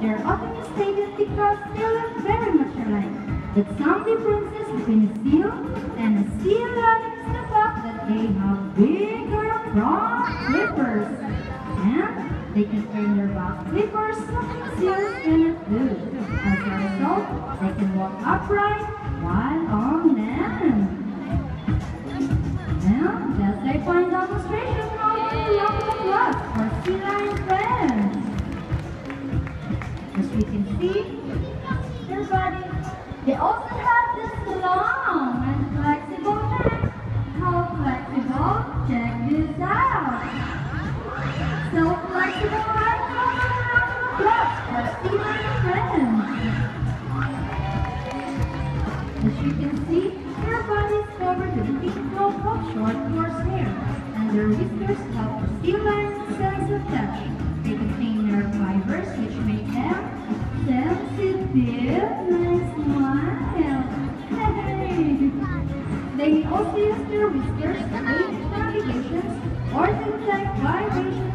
they're often mistaken because they look very much alike. But some differences between a seal and a sea lion is the fact that they have bigger front flippers. And they can turn their back flippers seals cannot do. As a result, they can walk upright while on land. We can see, their body, they also have this long and flexible neck. How flexible? Check this out. So flexible, right? Applause for sea lion friends. As you can see, their bodies covered with rope short coarse hair, and their whiskers the sea lion's Nice smile. Hey. They also use their whiskers to or things like vibrations.